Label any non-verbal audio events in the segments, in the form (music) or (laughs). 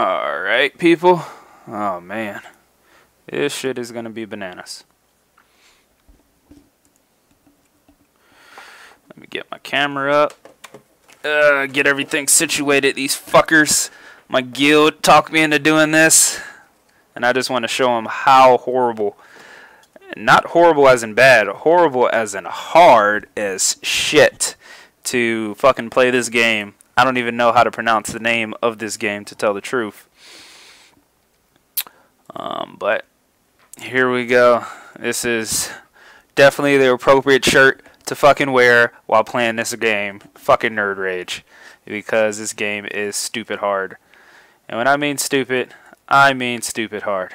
Alright, people. Oh, man. This shit is gonna be bananas. Let me get my camera up. Uh, get everything situated. These fuckers, my guild, talked me into doing this. And I just want to show them how horrible. Not horrible as in bad, horrible as in hard as shit to fucking play this game. I don't even know how to pronounce the name of this game to tell the truth. Um, but here we go. This is definitely the appropriate shirt to fucking wear while playing this game. Fucking Nerd Rage. Because this game is stupid hard. And when I mean stupid, I mean stupid hard.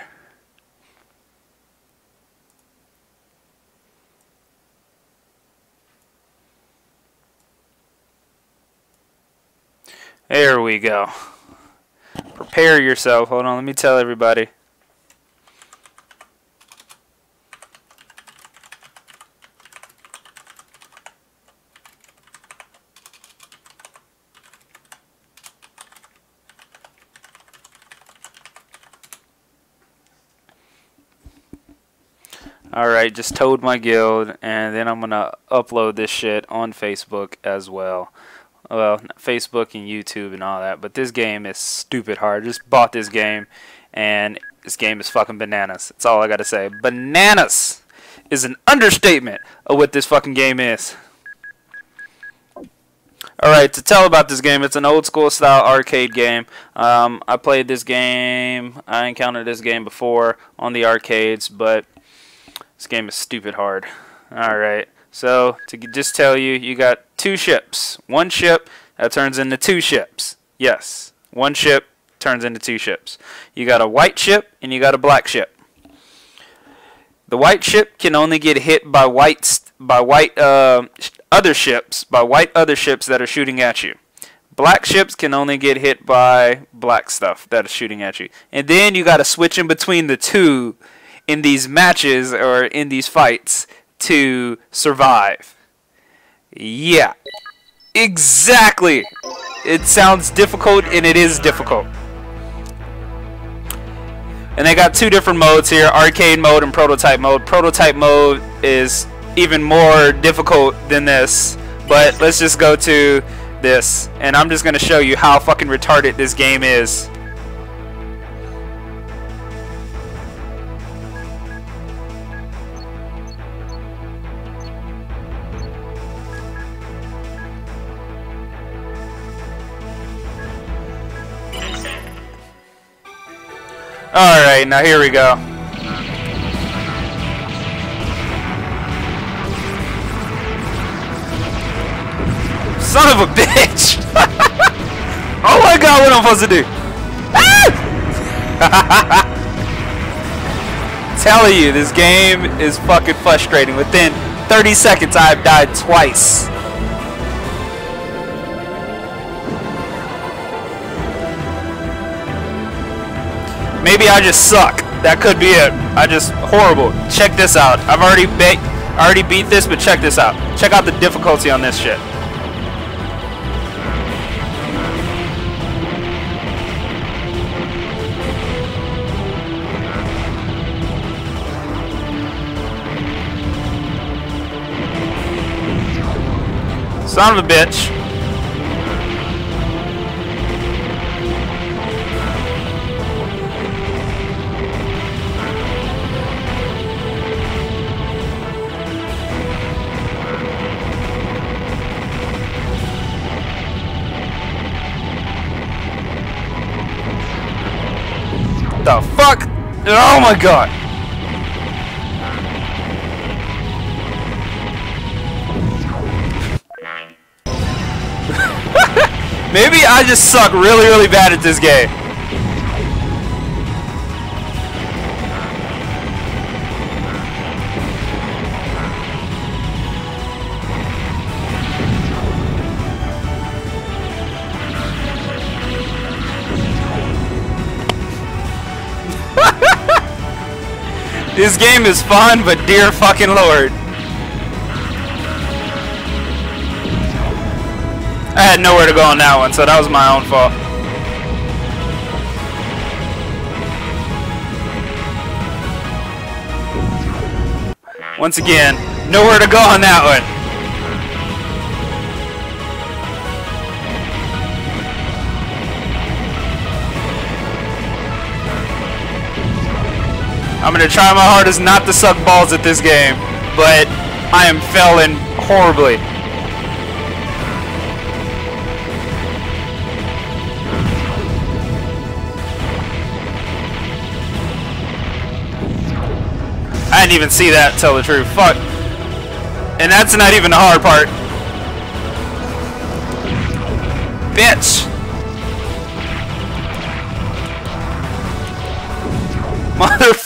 There we go. Prepare yourself. Hold on, let me tell everybody. Alright, just told my guild, and then I'm going to upload this shit on Facebook as well. Well, Facebook and YouTube and all that, but this game is stupid hard. Just bought this game, and this game is fucking bananas. That's all I got to say. Bananas is an understatement of what this fucking game is. Alright, to tell about this game, it's an old school style arcade game. Um, I played this game, I encountered this game before on the arcades, but this game is stupid hard. Alright, so to just tell you, you got two ships. One ship that turns into two ships. Yes, one ship turns into two ships. You got a white ship and you got a black ship. The white ship can only get hit by white by white uh, other ships by white other ships that are shooting at you. Black ships can only get hit by black stuff that is shooting at you. And then you got to switch in between the two in these matches or in these fights to survive. Yeah. Exactly. It sounds difficult and it is difficult. And they got two different modes here, arcade mode and prototype mode. Prototype mode is even more difficult than this, but let's just go to this, and I'm just going to show you how fucking retarded this game is. Alright, now here we go. Son of a bitch! (laughs) oh my god, what am I supposed to do? (laughs) Ah! Telling you, this game is fucking frustrating. Within 30 seconds, I've died twice. Maybe I just suck. That could be it. I just horrible. Check this out. I've already beat already beat this, but check this out. Check out the difficulty on this shit. Son of a bitch. Oh my god! (laughs) Maybe I just suck really, really bad at this game. This game is fun, but dear fucking lord. I had nowhere to go on that one, so that was my own fault. Once again, nowhere to go on that one. I'm gonna try my hardest not to suck balls at this game, but I am failing horribly. I didn't even see that, tell the truth. Fuck. And that's not even the hard part. Bitch! (laughs) Motherfucker!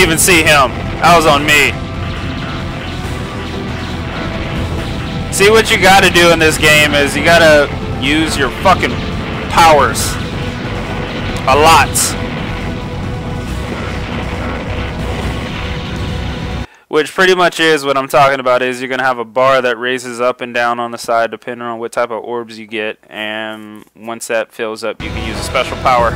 Didn't even see him. That was on me. See what you gotta do in this game is you gotta use your fucking powers. A lot. Which pretty much is what I'm talking about is you're going to have a bar that raises up and down on the side depending on what type of orbs you get and once that fills up you can use a special power.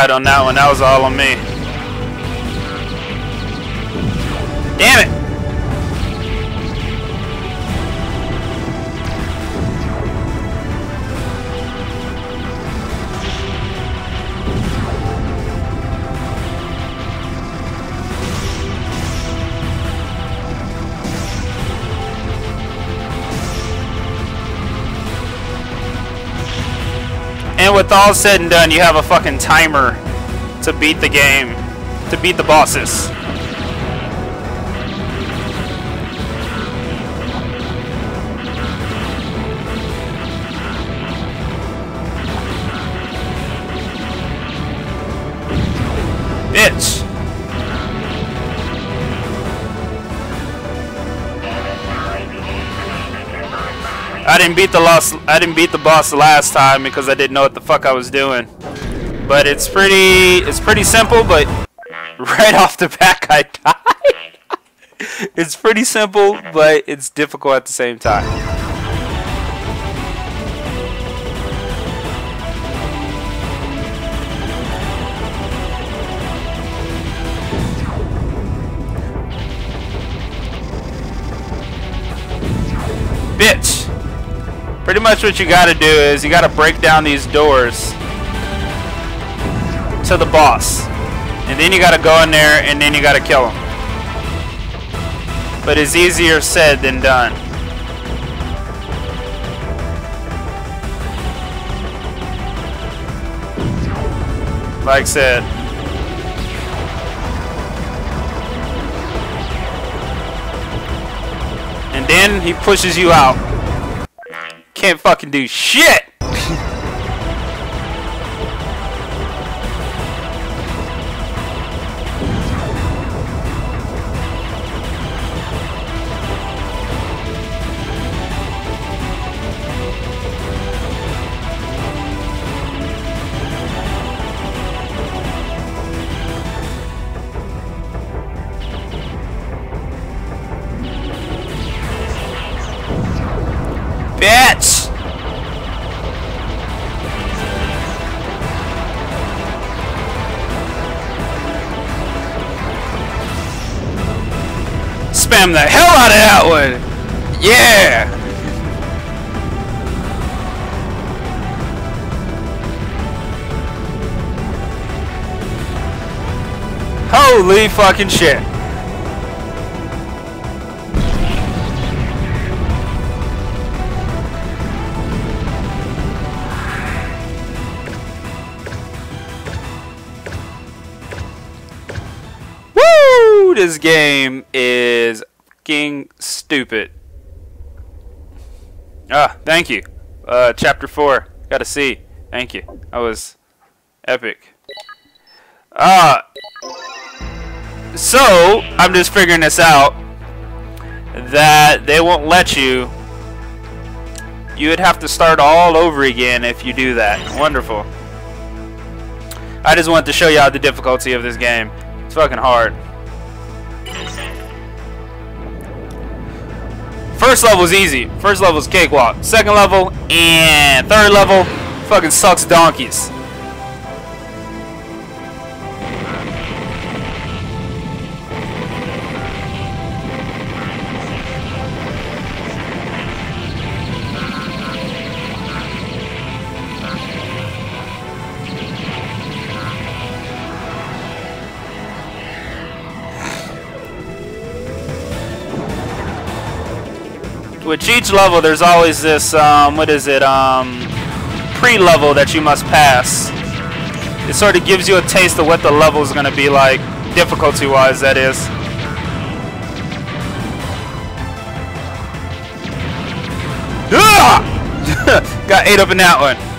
Died on that one. That was all on me. All said and done, you have a fucking timer to beat the game, to beat the bosses. Didn't beat the loss. I didn't beat the boss last time because I didn't know what the fuck I was doing. But it's pretty. It's pretty simple. But (laughs) right off the back, I died. (laughs) it's pretty simple, but it's difficult at the same time. Bitch! Pretty much what you gotta do is you gotta break down these doors to the boss. And then you gotta go in there and then you gotta kill him. But it's easier said than done. Like said. And then he pushes you out. Can't fucking do shit! Bitch! Holy fucking shit. Woo! This game is fucking stupid. Ah, thank you. Uh, chapter 4. Got a C. Thank you. That was epic. Ah. So, I'm just figuring this out. That they won't let you. You would have to start all over again if you do that. Wonderful. I just wanted to show you all the difficulty of this game. It's fucking hard. First level is easy. First level is cakewalk. Second level and third level fucking sucks donkeys. Each level, there's always this, um, what is it, um, pre-level that you must pass. It sort of gives you a taste of what the level is going to be like, difficulty-wise, that is. (laughs) Got ate up in that one.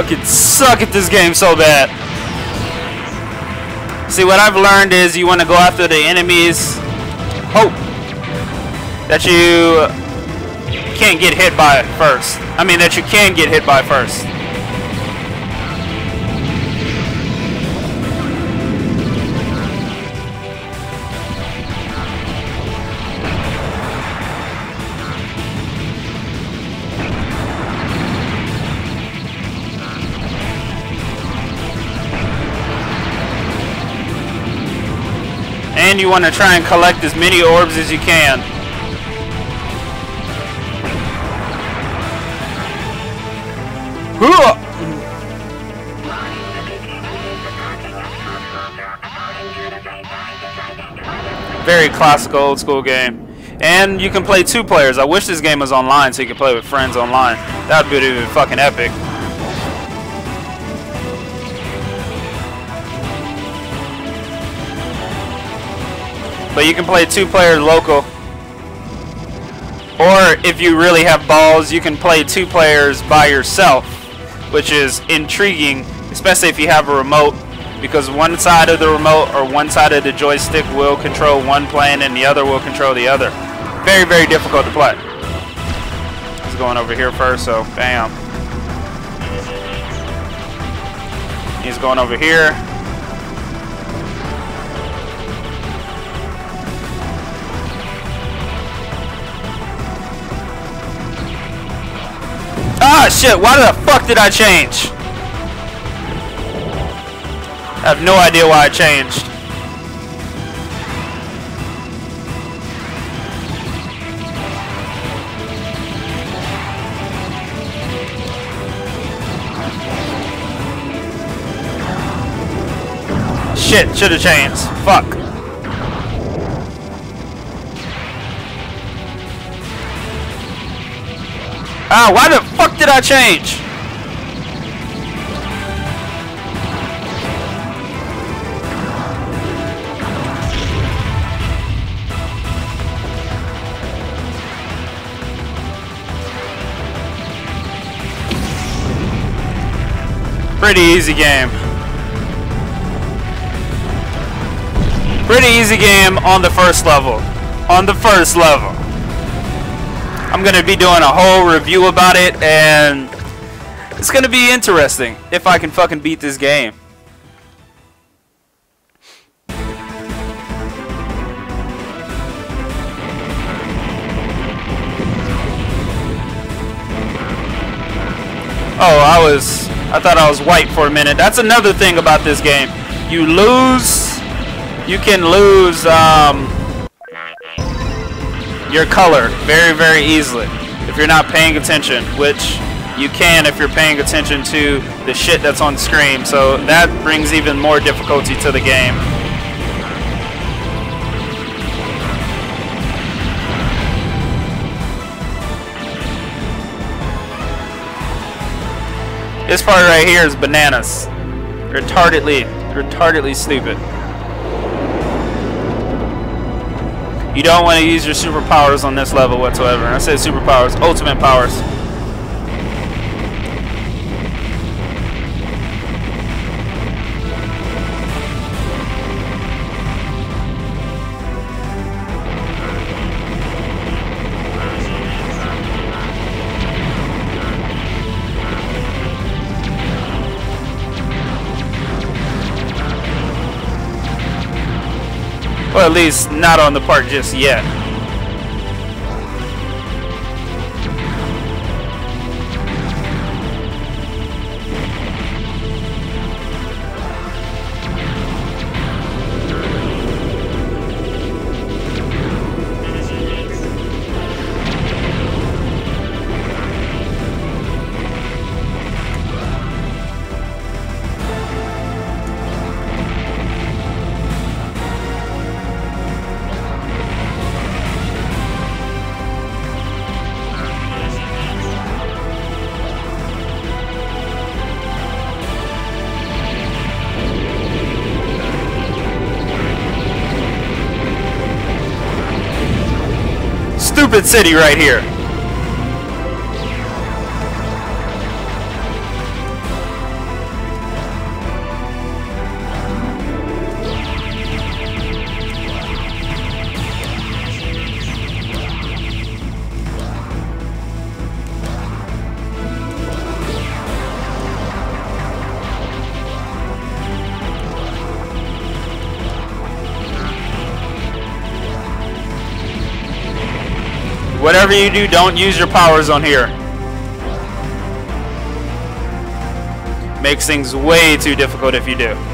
Fucking suck at this game so bad. See, what I've learned is you want to go after the enemies. Hope that you can't get hit by first. I mean, that you can get hit by first. You want to try and collect as many orbs as you can. Very classical old school game. And you can play two players. I wish this game was online so you could play with friends online. That would be fucking epic. But you can play two player local. Or if you really have balls, you can play two players by yourself, which is intriguing, especially if you have a remote, because one side of the remote or one side of the joystick will control one plane and the other will control the other. Very, very difficult to play. He's going over here first, so bam. He's going over here. Ah, shit, why the fuck did I change? I have no idea why I changed. Shit, should have changed. Fuck. Ah, why the fuck did I change? Pretty easy game. Pretty easy game on the first level. On the first level. I'm going to be doing a whole review about it and It's gonna be interesting if I can fucking beat this game. Oh, I was... I thought I was white for a minute. That's another thing about this game. You lose... You can lose um, your color very, very easily if you're not paying attention, which you can if you're paying attention to the shit that's on screen. So that brings even more difficulty to the game. This part right here is bananas. Retardedly, retardedly stupid. You don't want to use your superpowers on this level whatsoever. I say superpowers, ultimate powers. Well, at least not on the part just yet. City right here. Whatever you do, don't use your powers on here. Makes things way too difficult if you do.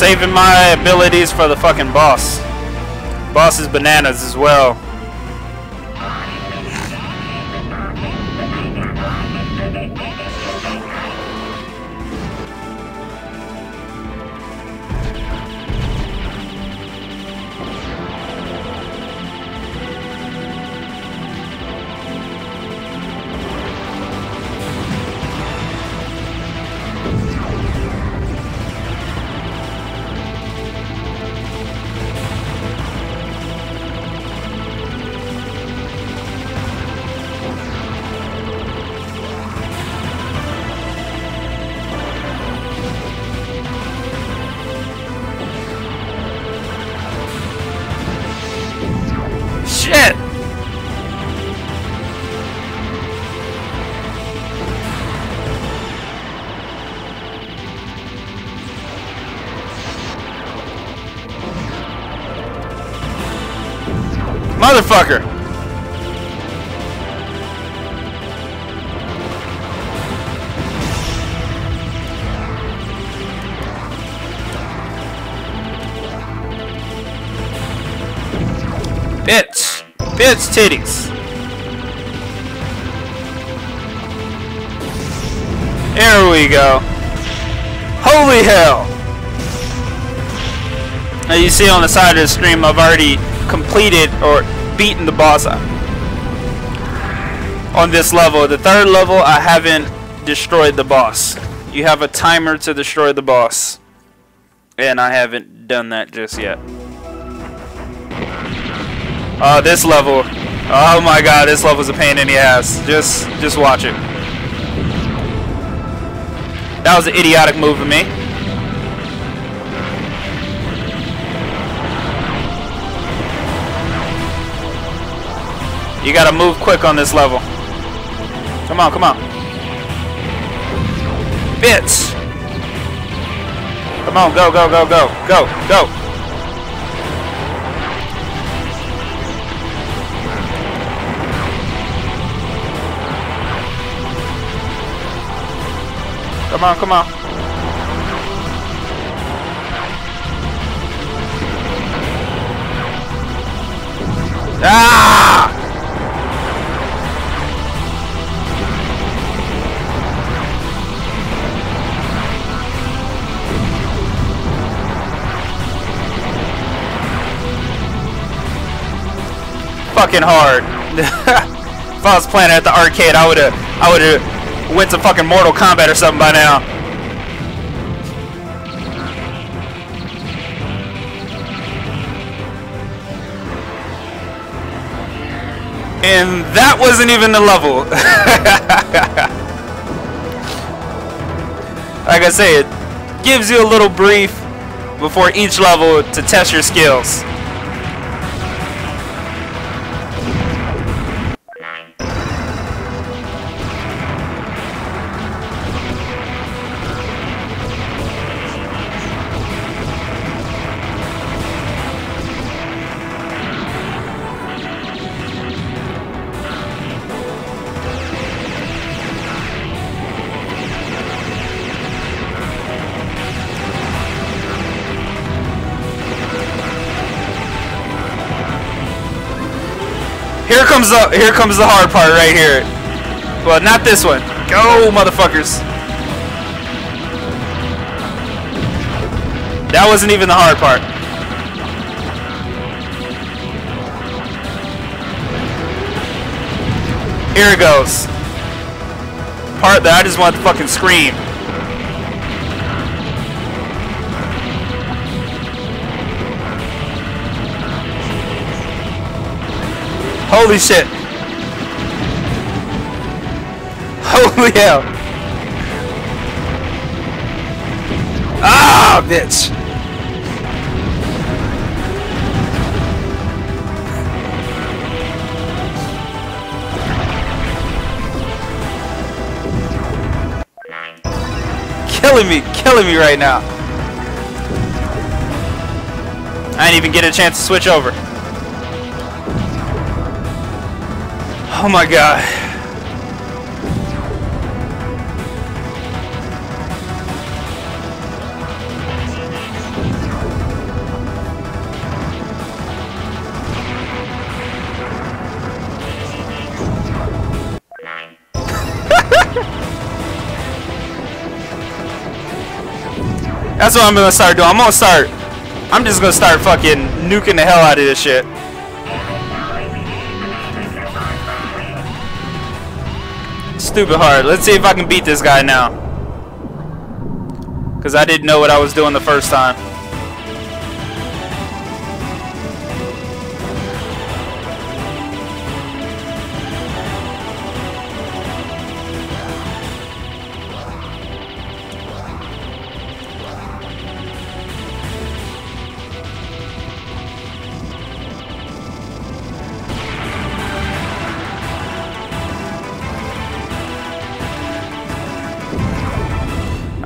Saving my abilities for the fucking boss. Boss is bananas as well. Motherfucker! Bitch! Bitch titties! There we go. Holy hell! Now you see on the side of the stream I've already completed or beaten the boss on this level. The third level I haven't destroyed the boss. You have a timer to destroy the boss. And I haven't done that just yet. Oh, this level. Oh my god, this level's a pain in the ass. Just just watch it. That was an idiotic move of me. You gotta move quick on this level. Come on, come on. Bitch! Come on, go, go, go, go, go, go. Come on, come on. Ah! Fucking hard. (laughs) if I was playing at the arcade, I would have, I would have went to fucking Mortal Kombat or something by now. And that wasn't even the level. (laughs) like I say, it gives you a little brief before each level to test your skills. Comes the here comes the hard part right here. Well, not this one. Go, motherfuckers. That wasn't even the hard part. Here it goes. Part that I just want to fucking scream. Holy shit. Holy hell. Ah, bitch. Killing me, killing me right now. I didn't even get a chance to switch over. Oh my god. (laughs) That's what I'm gonna start doing. I'm gonna start. I'm just gonna start fucking nuking the hell out of this shit. Stupid hard. Let's see if I can beat this guy now. Because I didn't know what I was doing the first time.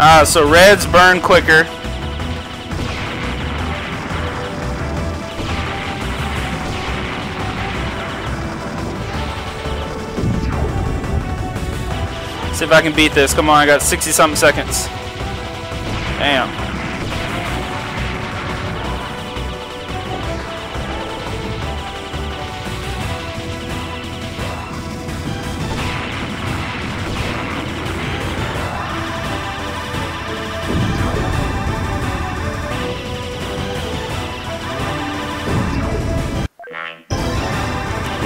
Uh, so reds burn quicker. See if I can beat this. Come on, I got 60 something seconds. Damn.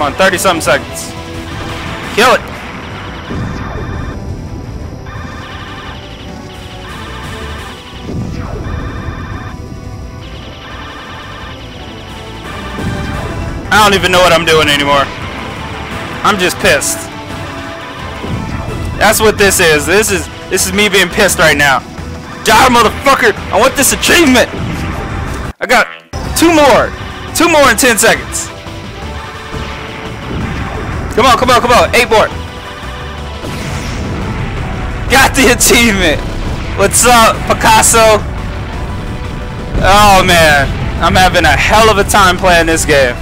On, 30 something seconds. Kill it. I don't even know what I'm doing anymore. I'm just pissed. That's what this is. This is this is me being pissed right now. Die, motherfucker! I want this achievement! I got two more! Two more in 10 seconds. Come on, come on, come on. Eight more. Got the achievement. What's up, Picasso? Oh, man. I'm having a hell of a time playing this game.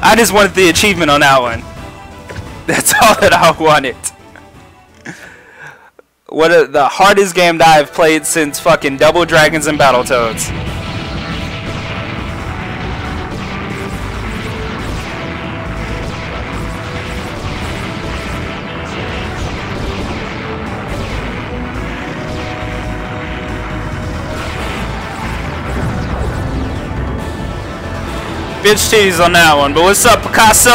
I just wanted the achievement on that one. (laughs) That's all that I wanted. What a, the hardest game that I've played since fucking Double Dragons and Battletoads. Bitch titties on that one. But what's up, Picasso?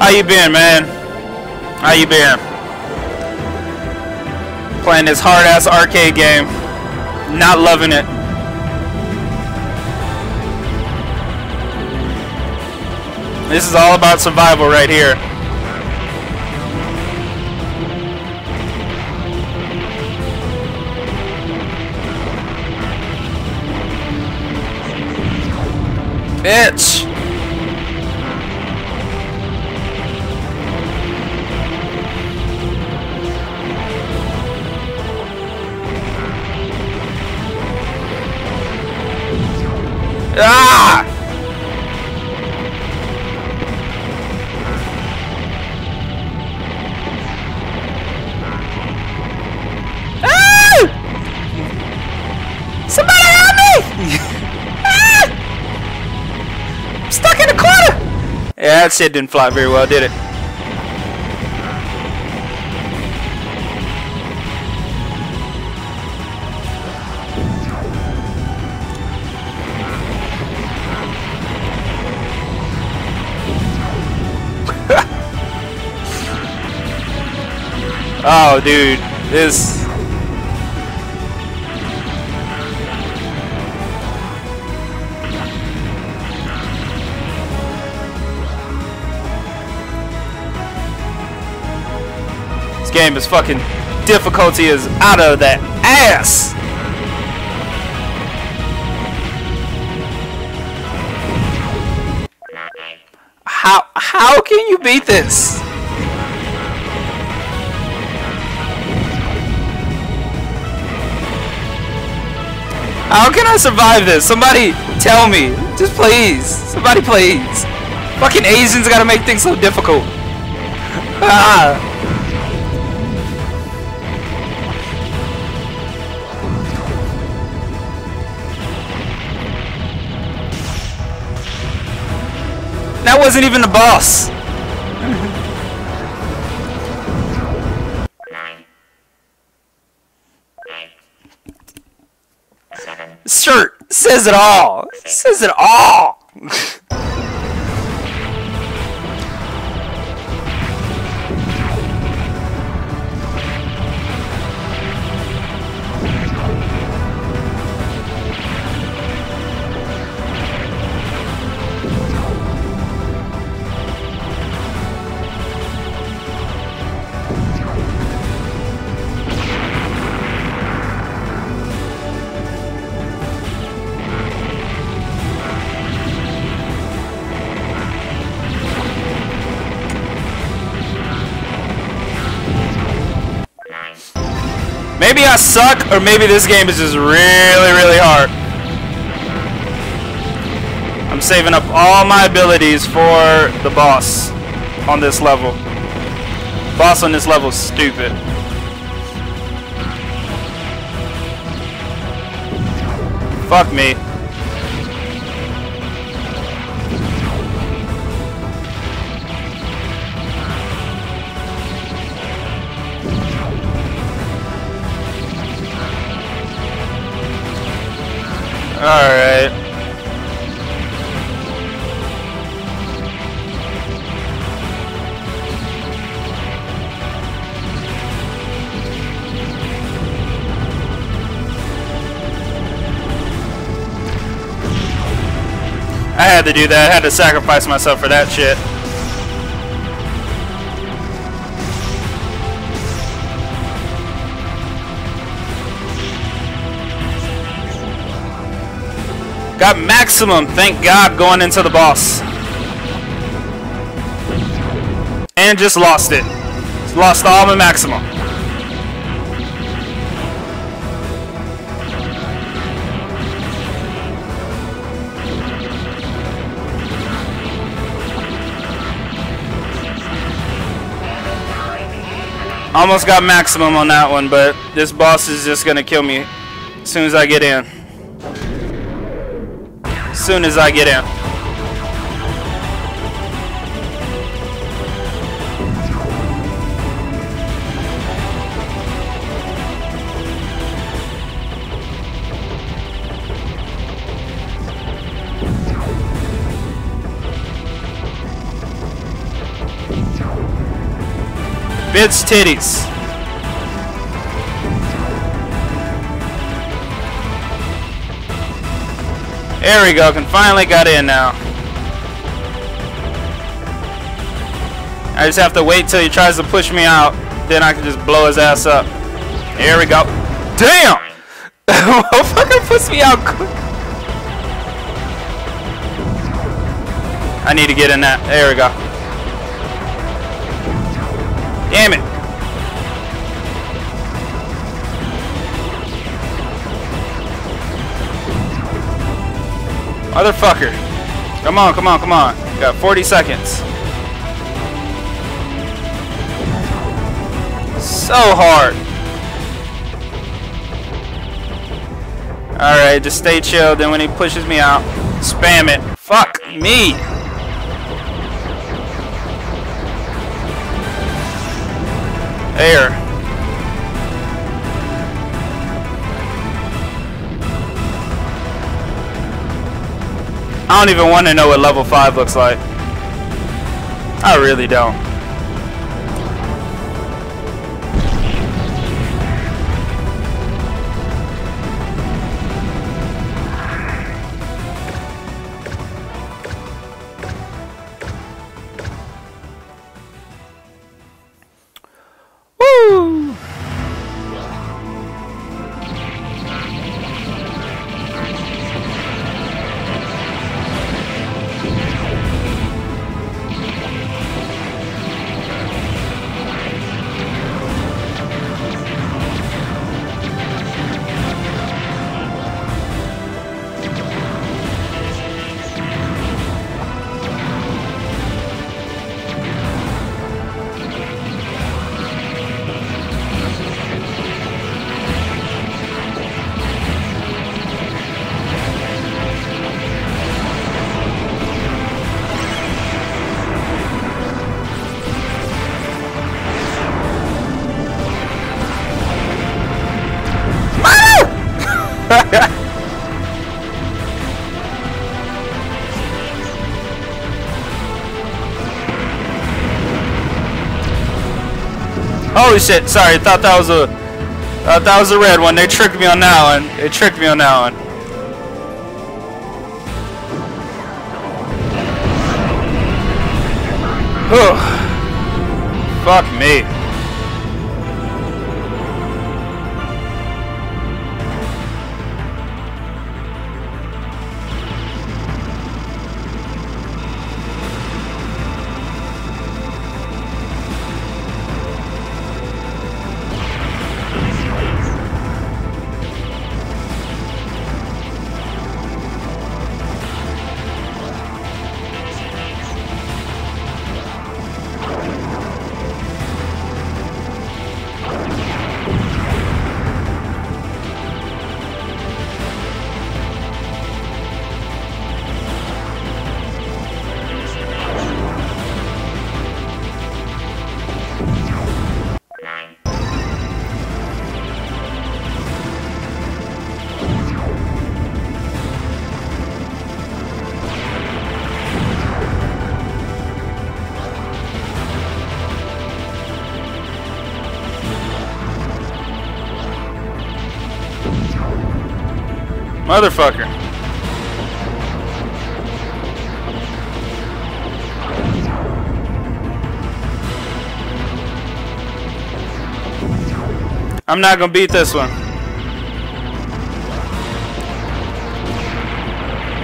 How you been, man? How you been? Playing this hard-ass arcade game. Not loving it. This is all about survival right here. Bitch! Shit didn't fly very well, did it? (laughs) Oh, dude, this. Game is fucking difficulty is out of the ass. How how can you beat this? How can I survive this? Somebody tell me. Just please. Somebody please. Fucking Asians gotta make things so difficult. (laughs) ah. That wasn't even the boss. shirt says it all. says it all. (laughs) suck, or maybe this game is just really, really hard. I'm saving up all my abilities for the boss on this level. Boss on this level stupid. Fuck me. Alright. I had to do that. I had to sacrifice myself for that shit. Maximum, thank God, going into the boss. And just lost it. Lost all my maximum. Almost got maximum on that one, but this boss is just gonna kill me as soon as I get in. Soon as I get in. Bitch titties. There we go, can finally got in now. I just have to wait till he tries to push me out. Then I can just blow his ass up. Here we go. Damn! (laughs) Motherfucker puts me out quick. I need to get in that. There we go. Damn it. Motherfucker. Come on, come on, come on. Got 40 seconds. So hard. Alright, just stay chill. Then when he pushes me out, spam it. Fuck me. There. I don't even want to know what level 5 looks like. I really don't. Shit! Sorry, I thought that was a, thought that was a red one. They tricked me on that one. They tricked me on that one. Whew. Fuck me. Motherfucker. I'm not gonna beat this one.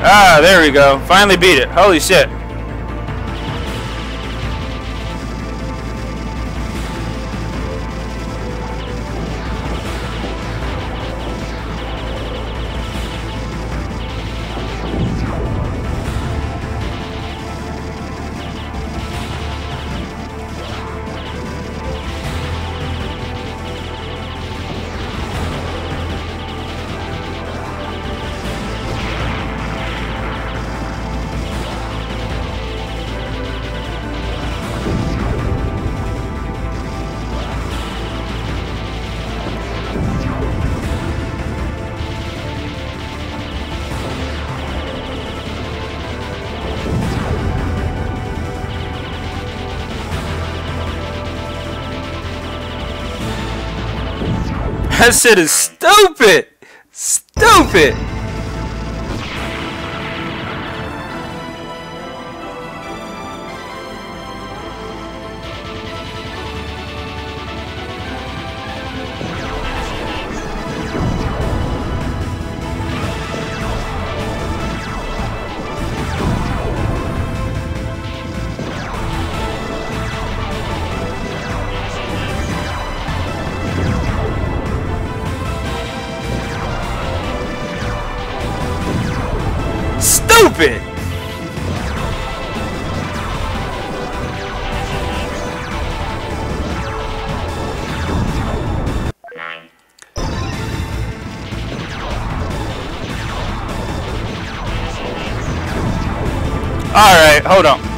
Ah, there we go. Finally beat it. Holy shit. That shit is stupid! Stupid! Alright, hold on.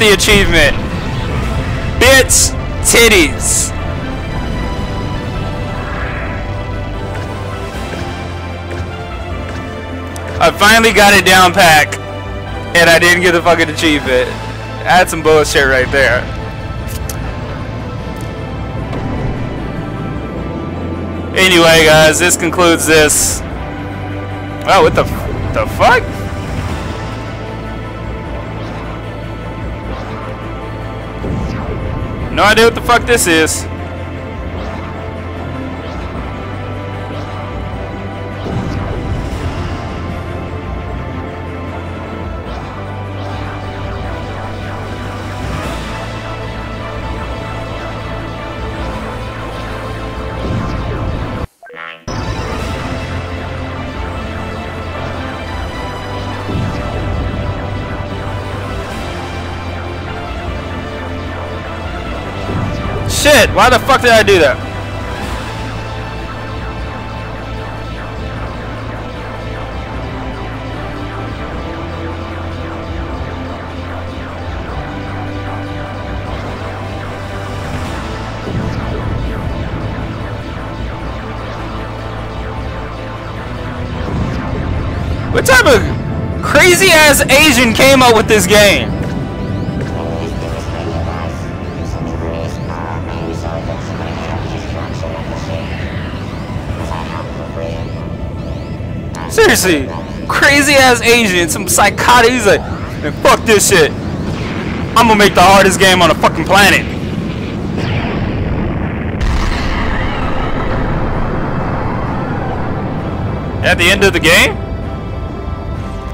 The achievement. Bitch, titties. I finally got it down pack, and I didn't get the fucking achievement. That's some bullshit right there. Anyway, guys, this concludes this. Oh, what the the fuck? No idea what the fuck this is. Shit, why the fuck did I do that? What type of crazy ass Asian came up with this game? Seriously, crazy ass Asian, some psychotic. He's like, man, fuck this shit. I'm gonna make the hardest game on the fucking planet. At the end of the game?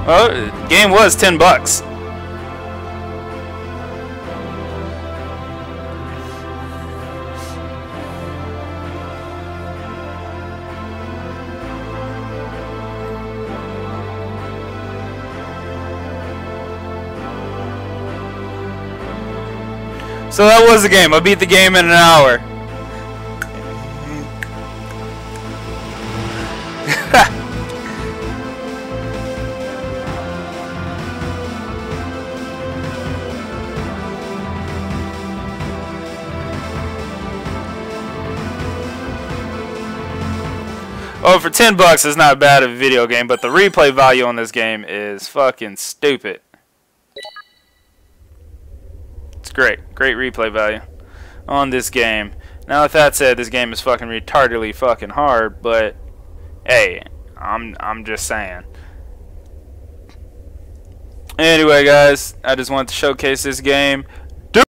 Well, game was 10 bucks. So that was the game. I beat the game in an hour. (laughs) Oh, for 10 bucks, it's not bad of a video game, but the replay value on this game is fucking stupid. It's great. Great replay value on this game. Now, with that said, this game is fucking retardedly fucking hard, but hey, I'm I'm just saying. Anyway, guys, I just wanted to showcase this game.